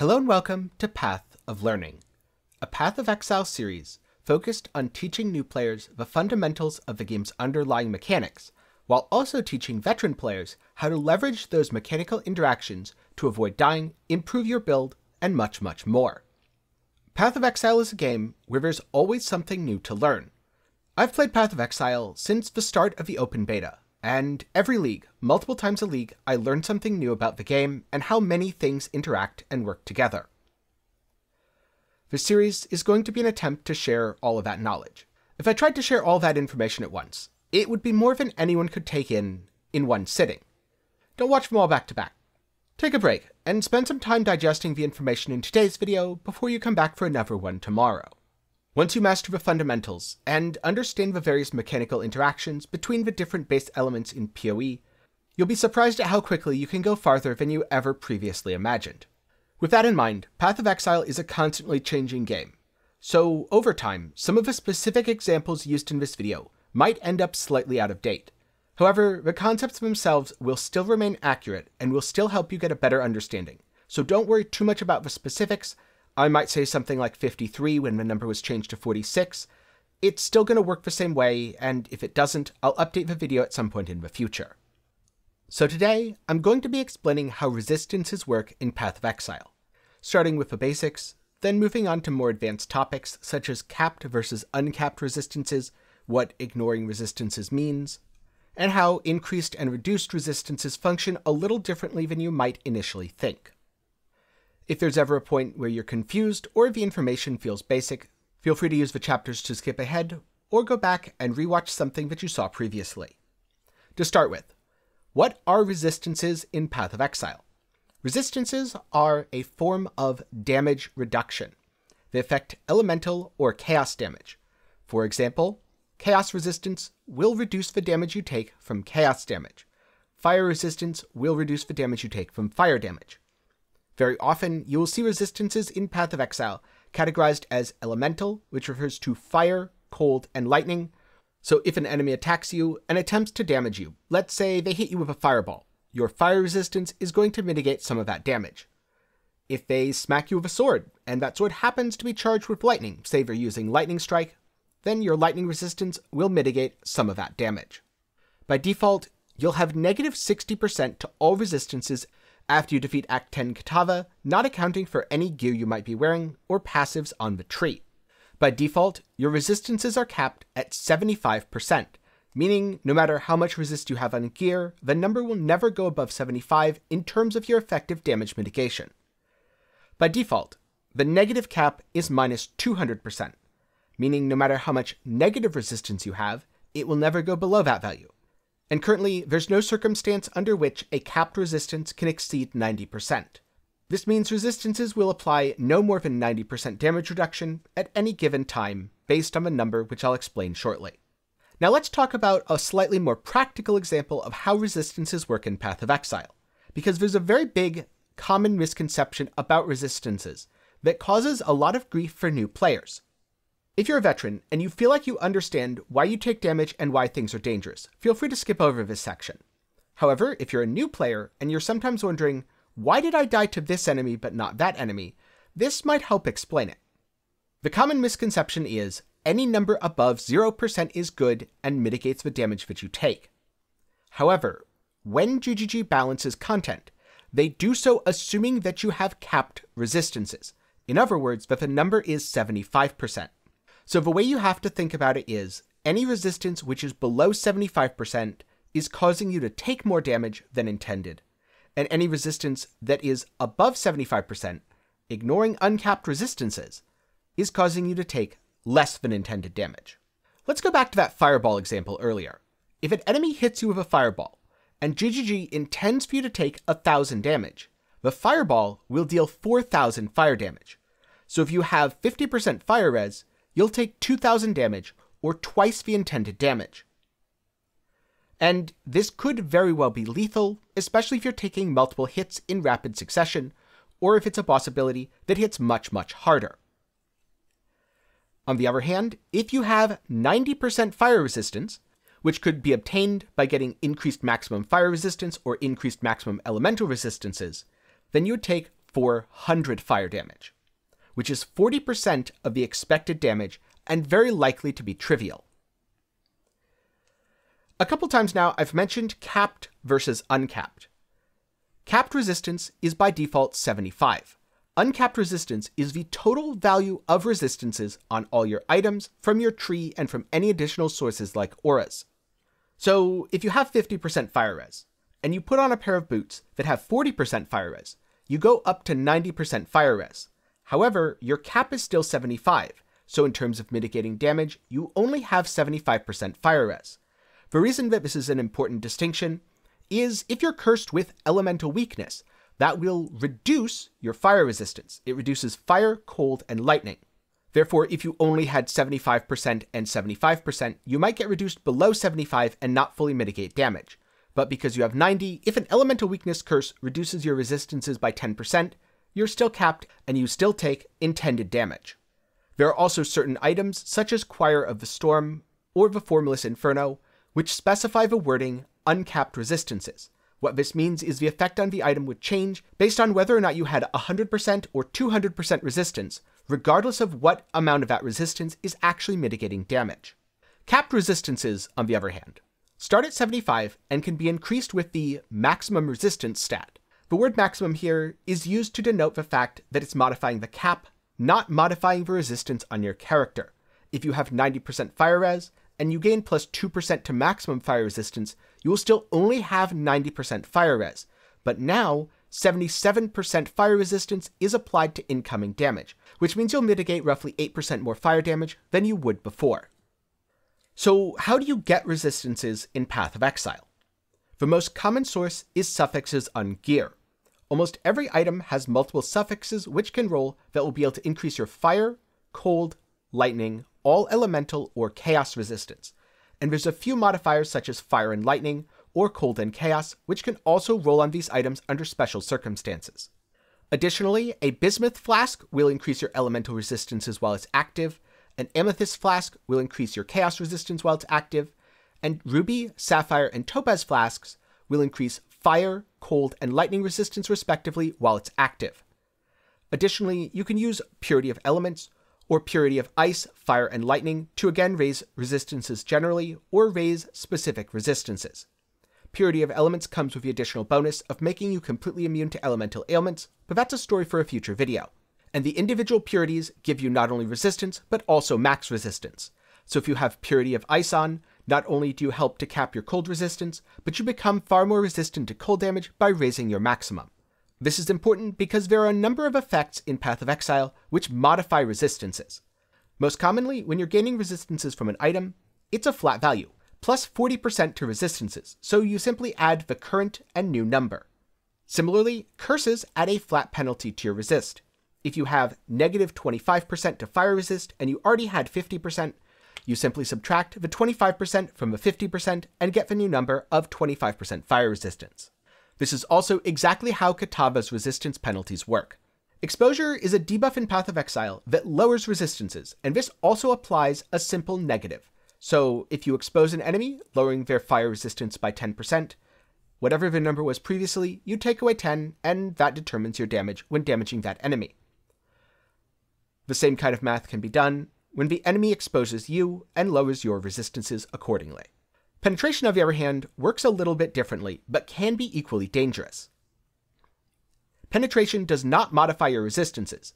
Hello and welcome to Path of Learning, a Path of Exile series focused on teaching new players the fundamentals of the game's underlying mechanics, while also teaching veteran players how to leverage those mechanical interactions to avoid dying, improve your build, and much, much more. Path of Exile is a game where there's always something new to learn. I've played Path of Exile since the start of the open beta, and every league, multiple times a league, I learn something new about the game and how many things interact and work together. This series is going to be an attempt to share all of that knowledge. If I tried to share all that information at once, it would be more than anyone could take in in one sitting. Don't watch them all back to back. Take a break and spend some time digesting the information in today's video before you come back for another one tomorrow. Once you master the fundamentals and understand the various mechanical interactions between the different base elements in PoE, you'll be surprised at how quickly you can go farther than you ever previously imagined. With that in mind, Path of Exile is a constantly changing game. So, over time, some of the specific examples used in this video might end up slightly out of date. However, the concepts themselves will still remain accurate and will still help you get a better understanding. So don't worry too much about the specifics, I might say something like 53 when the number was changed to 46. It's still going to work the same way, and if it doesn't, I'll update the video at some point in the future. So today, I'm going to be explaining how resistances work in Path of Exile, starting with the basics, then moving on to more advanced topics such as capped versus uncapped resistances, what ignoring resistances means, and how increased and reduced resistances function a little differently than you might initially think. If there's ever a point where you're confused or the information feels basic, feel free to use the chapters to skip ahead or go back and rewatch something that you saw previously. To start with, what are resistances in Path of Exile? Resistances are a form of damage reduction. They affect elemental or chaos damage. For example, chaos resistance will reduce the damage you take from chaos damage. Fire resistance will reduce the damage you take from fire damage. Very often, you will see resistances in Path of Exile categorized as elemental, which refers to fire, cold, and lightning. So if an enemy attacks you and attempts to damage you, let's say they hit you with a fireball, your fire resistance is going to mitigate some of that damage. If they smack you with a sword, and that sword happens to be charged with lightning, say they're using lightning strike, then your lightning resistance will mitigate some of that damage. By default, you'll have negative 60% to all resistances after you defeat Act 10 Kitava, not accounting for any gear you might be wearing or passives on the tree. By default, your resistances are capped at 75%, meaning no matter how much resist you have on gear, the number will never go above 75 in terms of your effective damage mitigation. By default, the negative cap is minus 200%, meaning no matter how much negative resistance you have, it will never go below that value and currently there's no circumstance under which a capped resistance can exceed 90%. This means resistances will apply no more than 90% damage reduction at any given time, based on the number which I'll explain shortly. Now let's talk about a slightly more practical example of how resistances work in Path of Exile, because there's a very big common misconception about resistances that causes a lot of grief for new players. If you're a veteran and you feel like you understand why you take damage and why things are dangerous, feel free to skip over this section. However, if you're a new player and you're sometimes wondering, why did I die to this enemy but not that enemy, this might help explain it. The common misconception is any number above 0% is good and mitigates the damage that you take. However, when GGG balances content, they do so assuming that you have capped resistances. In other words, that the number is 75%. So the way you have to think about it is any resistance which is below 75% is causing you to take more damage than intended, and any resistance that is above 75%, ignoring uncapped resistances, is causing you to take less than intended damage. Let's go back to that fireball example earlier. If an enemy hits you with a fireball, and GGG intends for you to take 1000 damage, the fireball will deal 4000 fire damage. So if you have 50% fire res, you'll take 2000 damage, or twice the intended damage. And this could very well be lethal, especially if you're taking multiple hits in rapid succession, or if it's a boss ability that hits much, much harder. On the other hand, if you have 90% fire resistance, which could be obtained by getting increased maximum fire resistance or increased maximum elemental resistances, then you would take 400 fire damage, which is 40% of the expected damage and very likely to be trivial. A couple times now, I've mentioned capped versus uncapped. Capped resistance is by default 75. Uncapped resistance is the total value of resistances on all your items from your tree and from any additional sources like auras. So if you have 50% fire res, and you put on a pair of boots that have 40% fire res, you go up to 90% fire res. However, your cap is still 75, so in terms of mitigating damage, you only have 75% fire res. The reason that this is an important distinction is if you're cursed with elemental weakness, that will reduce your fire resistance. It reduces fire, cold, and lightning. Therefore, if you only had 75% and 75%, you might get reduced below 75 and not fully mitigate damage. But because you have 90, if an elemental weakness curse reduces your resistances by 10%, you're still capped and you still take intended damage. There are also certain items, such as Choir of the Storm or the Formless Inferno, which specify the wording uncapped resistances. What this means is the effect on the item would change based on whether or not you had 100% or 200% resistance, regardless of what amount of that resistance is actually mitigating damage. Capped resistances, on the other hand, start at 75 and can be increased with the maximum resistance stat. The word maximum here is used to denote the fact that it's modifying the cap, not modifying the resistance on your character. If you have 90% fire res, and you gain plus 2% to maximum fire resistance, you will still only have 90% fire res. But now, 77% fire resistance is applied to incoming damage, which means you'll mitigate roughly 8% more fire damage than you would before. So, how do you get resistances in Path of Exile? The most common source is suffixes on gear. Almost every item has multiple suffixes which can roll that will be able to increase your fire, cold, lightning, all elemental or chaos resistance, and there's a few modifiers such as fire and lightning or cold and chaos, which can also roll on these items under special circumstances. Additionally, a bismuth flask will increase your elemental resistances while it's active, an amethyst flask will increase your chaos resistance while it's active, and ruby, sapphire, and topaz flasks will increase fire, cold, and lightning resistance respectively while it's active. Additionally, you can use purity of elements or purity of ice, fire, and lightning to again raise resistances generally, or raise specific resistances. Purity of elements comes with the additional bonus of making you completely immune to elemental ailments, but that's a story for a future video. And the individual purities give you not only resistance, but also max resistance. So if you have Purity of Ice on, not only do you help to cap your cold resistance, but you become far more resistant to cold damage by raising your maximum. This is important because there are a number of effects in Path of Exile which modify resistances. Most commonly, when you're gaining resistances from an item, it's a flat value, plus 40% to resistances, so you simply add the current and new number. Similarly, curses add a flat penalty to your resist. If you have negative 25% to fire resist and you already had 50%, you simply subtract the 25% from the 50% and get the new number of 25% fire resistance. This is also exactly how Kitava's resistance penalties work. Exposure is a debuff in Path of Exile that lowers resistances, and this also applies a simple negative. So if you expose an enemy, lowering their fire resistance by 10%, whatever the number was previously, you take away 10, and that determines your damage when damaging that enemy. The same kind of math can be done when the enemy exposes you and lowers your resistances accordingly. Penetration, on the other hand, works a little bit differently, but can be equally dangerous. Penetration does not modify your resistances,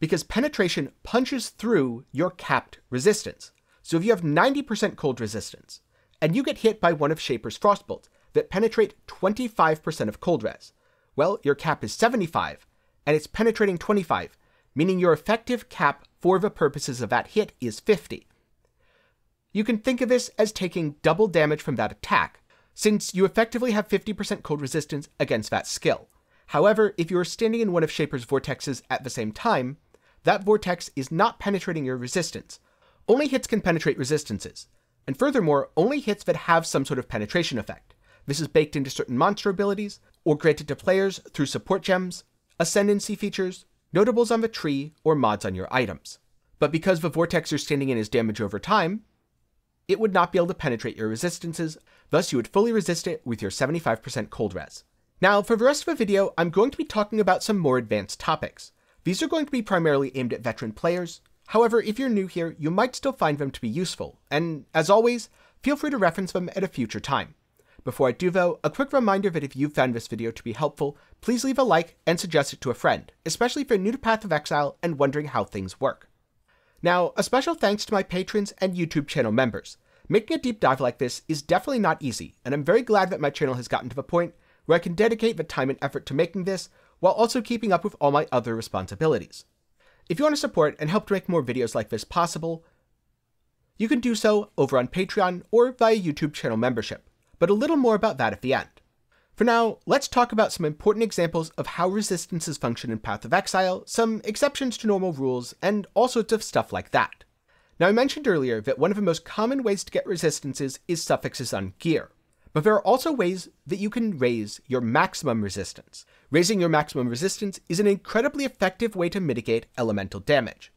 because penetration punches through your capped resistance. So if you have 90% cold resistance, and you get hit by one of Shaper's Frostbolts that penetrate 25% of cold res, well, your cap is 75, and it's penetrating 25, meaning your effective cap for the purposes of that hit is 50. You can think of this as taking double damage from that attack, since you effectively have 50% cold resistance against that skill. However, if you are standing in one of Shaper's vortexes at the same time, that vortex is not penetrating your resistance. Only hits can penetrate resistances, and furthermore, only hits that have some sort of penetration effect. This is baked into certain monster abilities, or granted to players through support gems, ascendancy features, notables on the tree, or mods on your items. But because the vortex you're standing in is damage over time, it would not be able to penetrate your resistances, thus you would fully resist it with your 75% cold res. Now, for the rest of the video, I'm going to be talking about some more advanced topics. These are going to be primarily aimed at veteran players. However, if you're new here, you might still find them to be useful, and as always, feel free to reference them at a future time. Before I do though, a quick reminder that if you found this video to be helpful, please leave a like and suggest it to a friend, especially if you're new to Path of Exile and wondering how things work. Now, a special thanks to my patrons and YouTube channel members. Making a deep dive like this is definitely not easy, and I'm very glad that my channel has gotten to the point where I can dedicate the time and effort to making this while also keeping up with all my other responsibilities. If you want to support and help to make more videos like this possible, you can do so over on Patreon or via YouTube channel membership but a little more about that at the end. For now, let's talk about some important examples of how resistances function in Path of Exile, some exceptions to normal rules, and all sorts of stuff like that. Now, I mentioned earlier that one of the most common ways to get resistances is suffixes on gear, but there are also ways that you can raise your maximum resistance. Raising your maximum resistance is an incredibly effective way to mitigate elemental damage.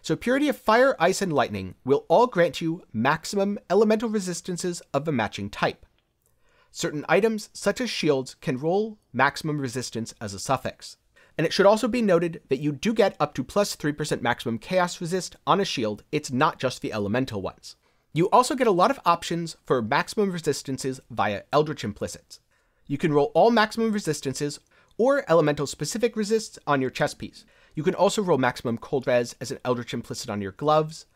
So Purity of Fire, Ice, and Lightning will all grant you maximum elemental resistances of the matching type. Certain items, such as shields, can roll maximum resistance as a suffix. And it should also be noted that you do get up to plus 3% maximum chaos resist on a shield, it's not just the elemental ones. You also get a lot of options for maximum resistances via Eldritch Implicits. You can roll all maximum resistances or elemental specific resists on your chest piece. You can also roll maximum cold res as an Eldritch Implicit on your gloves,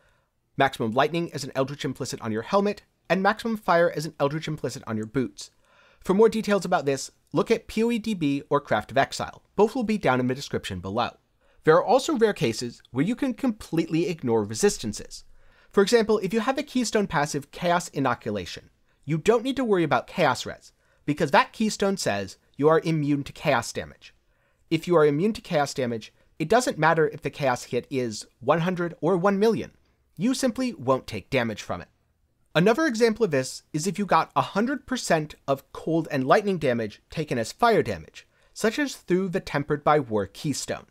maximum lightning as an Eldritch Implicit on your helmet, and maximum fire as an Eldritch implicit on your boots. For more details about this, look at PoEDB or Craft of Exile. Both will be down in the description below. There are also rare cases where you can completely ignore resistances. For example, if you have a keystone passive Chaos Inoculation, you don't need to worry about Chaos Res, because that keystone says you are immune to Chaos damage. If you are immune to Chaos damage, it doesn't matter if the Chaos hit is 100 or 1 million. You simply won't take damage from it. Another example of this is if you got 100% of cold and lightning damage taken as fire damage, such as through the Tempered by War Keystone.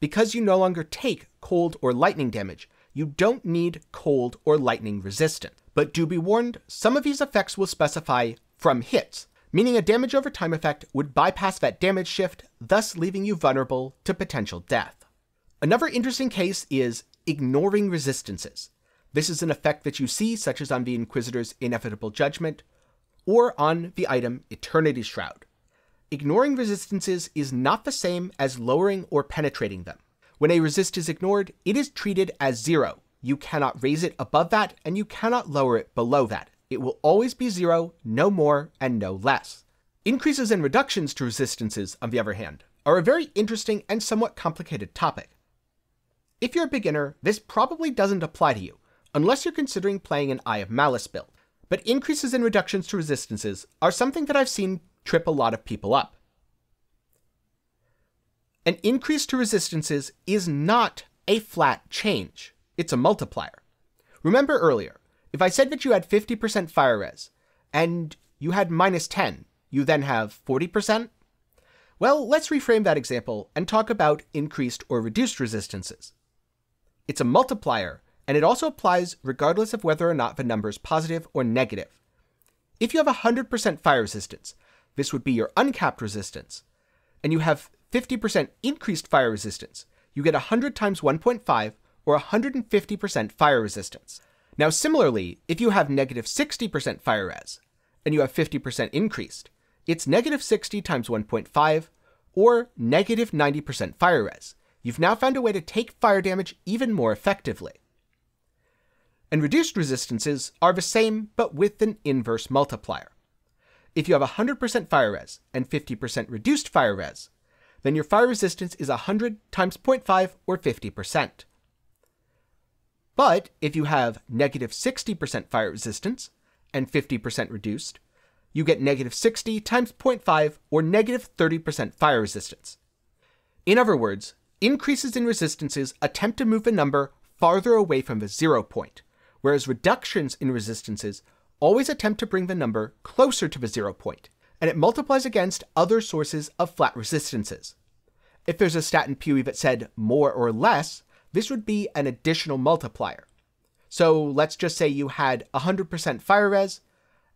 Because you no longer take cold or lightning damage, you don't need cold or lightning resistant. But do be warned, some of these effects will specify from hits, meaning a damage over time effect would bypass that damage shift, thus leaving you vulnerable to potential death. Another interesting case is ignoring resistances. This is an effect that you see, such as on the Inquisitor's Inevitable Judgment, or on the item Eternity Shroud. Ignoring resistances is not the same as lowering or penetrating them. When a resist is ignored, it is treated as zero. You cannot raise it above that, and you cannot lower it below that. It will always be zero, no more, and no less. Increases and reductions to resistances, on the other hand, are a very interesting and somewhat complicated topic. If you're a beginner, this probably doesn't apply to you, unless you're considering playing an Eye of Malice build. But increases and reductions to resistances are something that I've seen trip a lot of people up. An increase to resistances is not a flat change, it's a multiplier. Remember earlier, if I said that you had 50% fire res, and you had minus 10, you then have 40%? Well, let's reframe that example and talk about increased or reduced resistances. It's a multiplier and it also applies regardless of whether or not the number is positive or negative. If you have 100% fire resistance, this would be your uncapped resistance, and you have 50% increased fire resistance, you get 100 times 1.5 or 150% fire resistance. Now, similarly, if you have negative 60% fire res and you have 50% increased, it's negative 60 times 1.5 or negative 90% fire res. You've now found a way to take fire damage even more effectively and reduced resistances are the same but with an inverse multiplier. If you have 100% fire res and 50% reduced fire res, then your fire resistance is 100 times 0.5 or 50%. But if you have negative 60% fire resistance and 50% reduced, you get negative 60 times 0.5 or negative 30% fire resistance. In other words, increases in resistances attempt to move a number farther away from the zero point, whereas reductions in resistances always attempt to bring the number closer to the zero point, and it multiplies against other sources of flat resistances. If there's a stat in PoE that said more or less, this would be an additional multiplier. So let's just say you had 100% fire res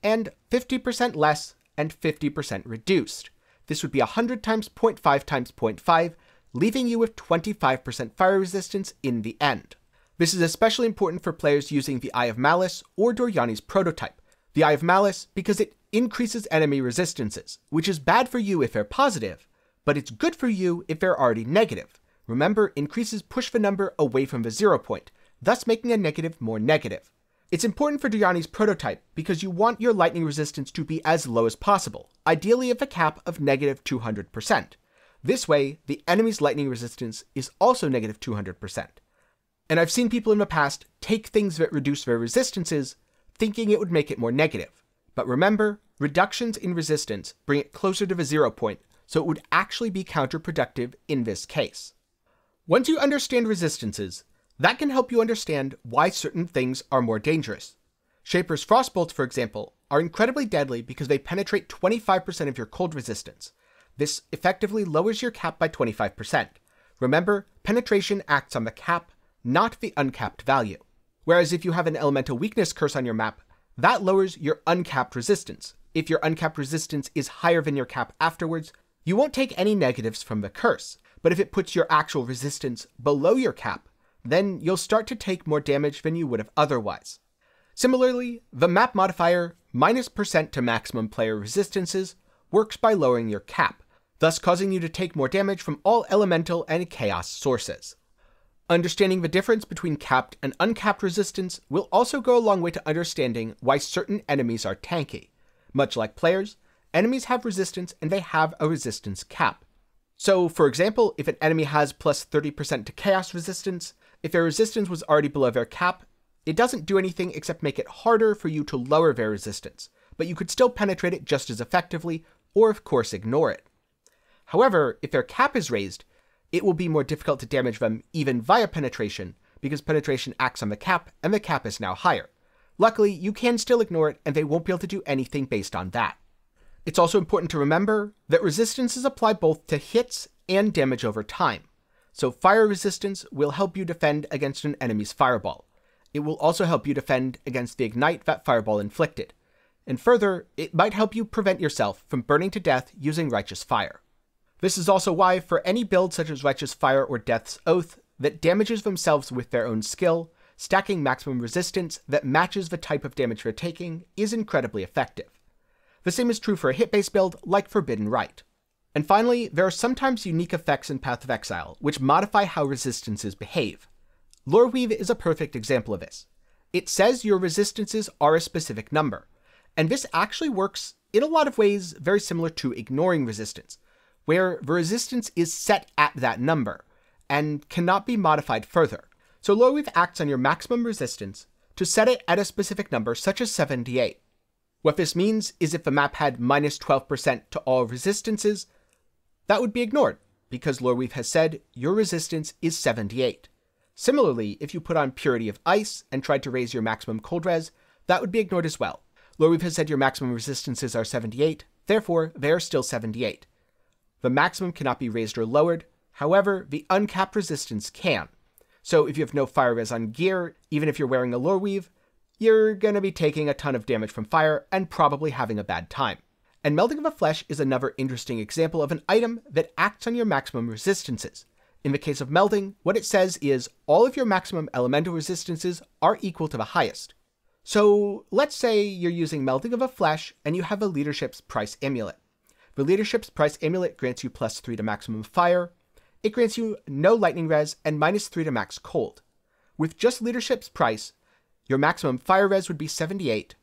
and 50% less and 50% reduced. This would be 100 times 0.5 times 0.5, leaving you with 25% fire resistance in the end. This is especially important for players using the Eye of Malice or Doryani's prototype. The Eye of Malice because it increases enemy resistances, which is bad for you if they're positive, but it's good for you if they're already negative. Remember, increases push the number away from the zero point, thus making a negative more negative. It's important for Doryani's prototype because you want your lightning resistance to be as low as possible, ideally at a cap of negative 200%. This way, the enemy's lightning resistance is also negative 200%. And I've seen people in the past take things that reduce their resistances, thinking it would make it more negative. But remember, reductions in resistance bring it closer to the zero point, so it would actually be counterproductive in this case. Once you understand resistances, that can help you understand why certain things are more dangerous. Shaper's Frostbolts, for example, are incredibly deadly because they penetrate 25% of your cold resistance. This effectively lowers your cap by 25%. Remember, penetration acts on the cap, not the uncapped value. Whereas if you have an elemental weakness curse on your map, that lowers your uncapped resistance. If your uncapped resistance is higher than your cap afterwards, you won't take any negatives from the curse. But if it puts your actual resistance below your cap, then you'll start to take more damage than you would have otherwise. Similarly, the map modifier minus percent to maximum player resistances works by lowering your cap, thus causing you to take more damage from all elemental and chaos sources. Understanding the difference between capped and uncapped resistance will also go a long way to understanding why certain enemies are tanky. Much like players, enemies have resistance and they have a resistance cap. So, for example, if an enemy has plus 30% to chaos resistance, if their resistance was already below their cap, it doesn't do anything except make it harder for you to lower their resistance, but you could still penetrate it just as effectively, or of course ignore it. However, if their cap is raised, it will be more difficult to damage them even via penetration, because penetration acts on the cap, and the cap is now higher. Luckily, you can still ignore it, and they won't be able to do anything based on that. It's also important to remember that resistances apply both to hits and damage over time. So fire resistance will help you defend against an enemy's fireball. It will also help you defend against the ignite that fireball inflicted. And further, it might help you prevent yourself from burning to death using Righteous Fire. This is also why, for any build such as Righteous Fire or Death's Oath that damages themselves with their own skill, stacking maximum resistance that matches the type of damage they're taking is incredibly effective. The same is true for a hit based build like Forbidden Rite. And finally, there are sometimes unique effects in Path of Exile, which modify how resistances behave. Loreweave is a perfect example of this. It says your resistances are a specific number, and this actually works in a lot of ways very similar to ignoring resistance, where the resistance is set at that number and cannot be modified further. So Loreweave acts on your maximum resistance to set it at a specific number such as 78. What this means is if the map had minus 12% to all resistances, that would be ignored, because Loreweave has said your resistance is 78. Similarly, if you put on Purity of Ice and tried to raise your maximum cold res, that would be ignored as well. Loreweave has said your maximum resistances are 78, therefore they are still 78. The maximum cannot be raised or lowered, however, the uncapped resistance can. So if you have no fire res on gear, even if you're wearing a Loreweave, you're gonna be taking a ton of damage from fire and probably having a bad time. And Melding of the Flesh is another interesting example of an item that acts on your maximum resistances. In the case of melding, what it says is all of your maximum elemental resistances are equal to the highest. So let's say you're using Melding of a Flesh and you have a Leadership's Price Amulet. The Leadership's Price Amulet grants you plus 3 to maximum fire, it grants you no lightning res and minus 3 to max cold. With just Leadership's Price, your maximum fire res would be 78,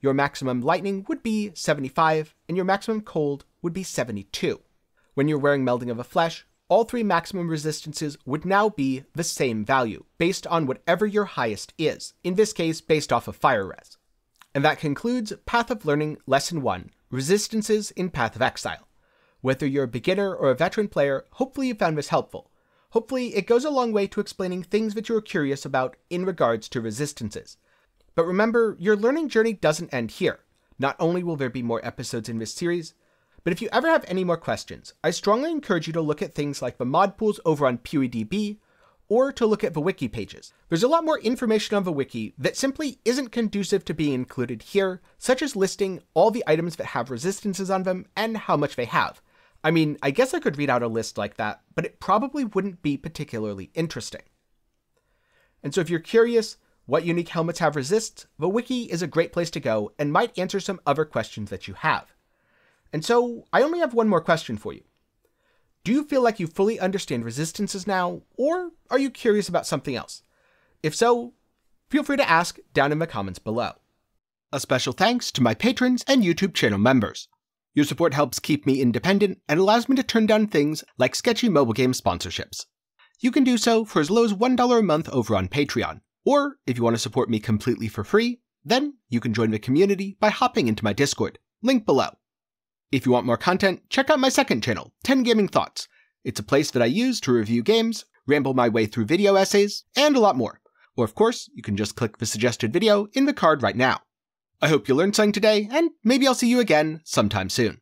your maximum lightning would be 75, and your maximum cold would be 72. When you're wearing Melding of a Flesh, all three maximum resistances would now be the same value, based on whatever your highest is, in this case based off of Fire Res. And that concludes Path of Learning Lesson 1, Resistances in Path of Exile. Whether you're a beginner or a veteran player, hopefully you found this helpful. Hopefully it goes a long way to explaining things that you're curious about in regards to resistances. But remember, your learning journey doesn't end here. Not only will there be more episodes in this series, but if you ever have any more questions, I strongly encourage you to look at things like the mod pools over on PoEDB, or to look at the wiki pages. There's a lot more information on the wiki that simply isn't conducive to being included here, such as listing all the items that have resistances on them and how much they have. I mean, I guess I could read out a list like that, but it probably wouldn't be particularly interesting. And so if you're curious what unique helmets have resists, the wiki is a great place to go and might answer some other questions that you have. And so I only have one more question for you. Do you feel like you fully understand resistances now, or are you curious about something else? If so, feel free to ask down in the comments below. A special thanks to my patrons and YouTube channel members. Your support helps keep me independent and allows me to turn down things like sketchy mobile game sponsorships. You can do so for as low as $1 a month over on Patreon, or if you want to support me completely for free, then you can join the community by hopping into my Discord, link below. If you want more content, check out my second channel, Ten Gaming Thoughts. It's a place that I use to review games, ramble my way through video essays, and a lot more. Or of course, you can just click the suggested video in the card right now. I hope you learned something today, and maybe I'll see you again sometime soon.